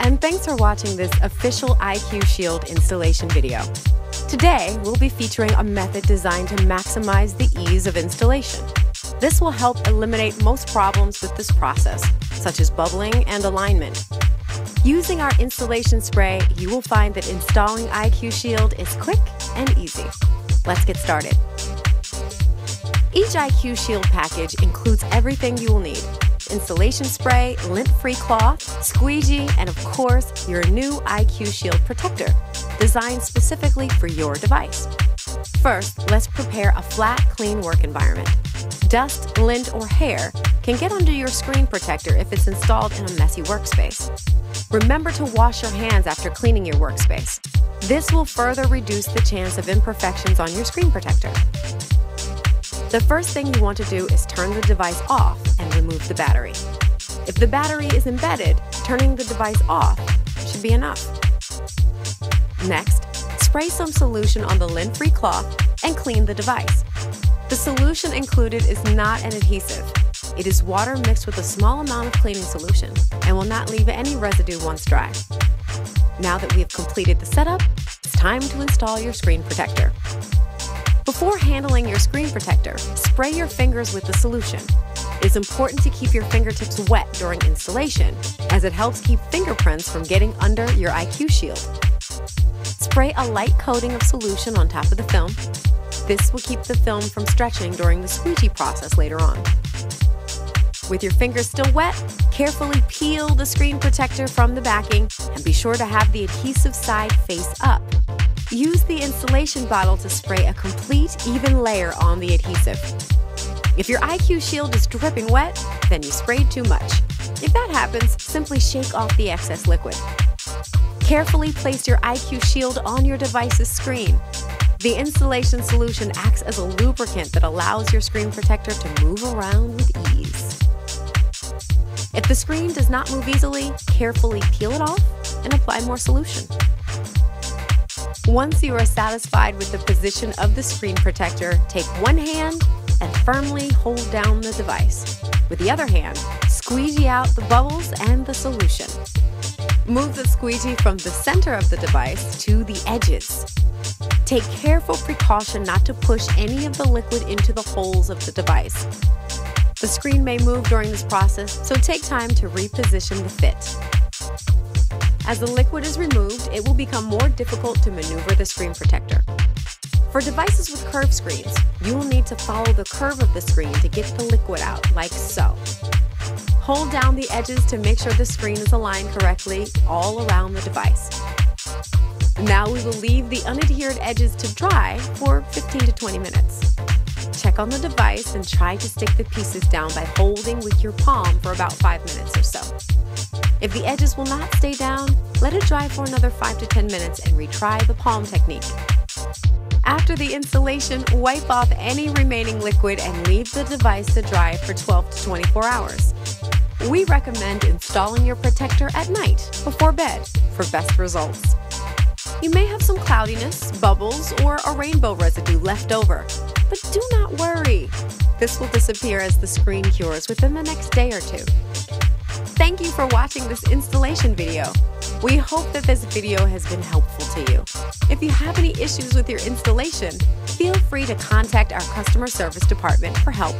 and thanks for watching this official IQ Shield installation video. Today, we'll be featuring a method designed to maximize the ease of installation. This will help eliminate most problems with this process, such as bubbling and alignment. Using our installation spray, you will find that installing IQ Shield is quick and easy. Let's get started. Each IQ Shield package includes everything you will need installation spray, lint-free cloth, squeegee, and of course, your new IQ Shield protector, designed specifically for your device. First, let's prepare a flat, clean work environment. Dust, lint, or hair can get under your screen protector if it's installed in a messy workspace. Remember to wash your hands after cleaning your workspace. This will further reduce the chance of imperfections on your screen protector. The first thing you want to do is turn the device off remove the battery. If the battery is embedded, turning the device off should be enough. Next, spray some solution on the lint-free cloth and clean the device. The solution included is not an adhesive. It is water mixed with a small amount of cleaning solution and will not leave any residue once dry. Now that we have completed the setup, it's time to install your screen protector. Before handling your screen protector, spray your fingers with the solution. It is important to keep your fingertips wet during installation, as it helps keep fingerprints from getting under your IQ Shield. Spray a light coating of solution on top of the film. This will keep the film from stretching during the squeegee process later on. With your fingers still wet, carefully peel the screen protector from the backing and be sure to have the adhesive side face up. Use the installation bottle to spray a complete, even layer on the adhesive. If your IQ Shield is dripping wet, then you sprayed too much. If that happens, simply shake off the excess liquid. Carefully place your IQ Shield on your device's screen. The installation solution acts as a lubricant that allows your screen protector to move around with ease. If the screen does not move easily, carefully peel it off and apply more solution. Once you are satisfied with the position of the screen protector, take one hand and firmly hold down the device. With the other hand, squeegee out the bubbles and the solution. Move the squeegee from the center of the device to the edges. Take careful precaution not to push any of the liquid into the holes of the device. The screen may move during this process, so take time to reposition the fit. As the liquid is removed, it will become more difficult to maneuver the screen protector. For devices with curved screens, you will need to follow the curve of the screen to get the liquid out, like so. Hold down the edges to make sure the screen is aligned correctly all around the device. Now we will leave the unadhered edges to dry for 15 to 20 minutes. Check on the device and try to stick the pieces down by holding with your palm for about 5 minutes or so. If the edges will not stay down, let it dry for another 5 to 10 minutes and retry the palm technique. After the installation, wipe off any remaining liquid and leave the device to dry for 12 to 24 hours. We recommend installing your protector at night before bed for best results. You may have some cloudiness, bubbles, or a rainbow residue left over, but do not worry. This will disappear as the screen cures within the next day or two. Thank you for watching this installation video. We hope that this video has been helpful to you. If you have any issues with your installation, feel free to contact our customer service department for help.